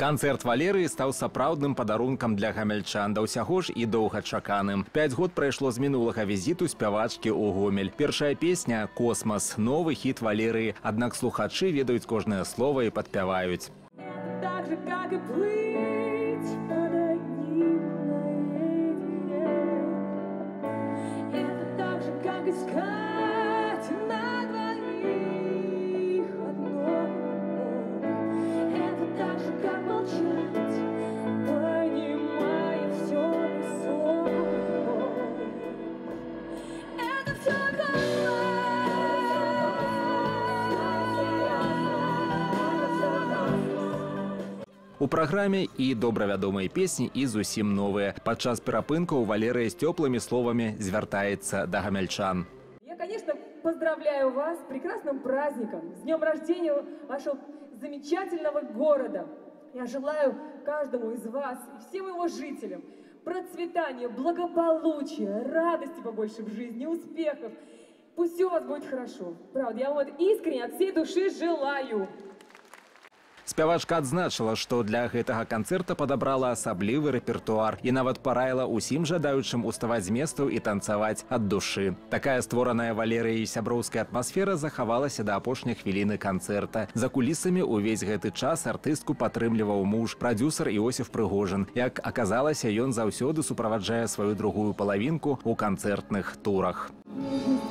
Канцэрт валерыі стаў сапраўдным падарункам для гамельчан да ўсяго ж і доўгачаканым. Пяць год прайшло з мінулага візіту спявачкі ў гомель. Першая песня космас новы хіт валерыі, аднак слухачы ведаюць кожнае слово і падпяваюць. Так же, как и плыть под одним наедине. Это так же, как искать на У праграме і добра вядомыя песні і зусім новыя. Падчас перапынкаў валерыя з цёплымі словамі звяртаецца да гамяльчан. Я, конечно, поздравляю вас с прекрасным праздником, с днем рождения вашего замечательного города. Я желаю каждому из вас и всем его жителям процветания, благополучия, радости побольше в жизни, успехов. Пусть все у вас будет хорошо. Правда, я вам это искренне от всей души желаю. Спявачка адзначыла, што для гэтага канцэрта падабрала асаблівы рэпертуар і нават параіла ўсім жадаючым уставаць з месцаў і танцаваць ад душы. Такая створаная валерыяй сяброўская атмасфера захавалася да апошняй хвіліны канцэрта. За кулісамі ўвесь гэты час артыстку падтрымліваў муж, прадзюсар Іосиф Прыгожин. Як аказалася, ён заўсёды суправаджае сваю другую палавінку ў канцэртных турах. Нежность твоя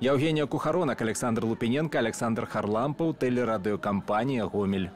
Евгения Кухаронок, Александр Лупиненко, Александр Харлампов, телерадиокомпания «Гомель».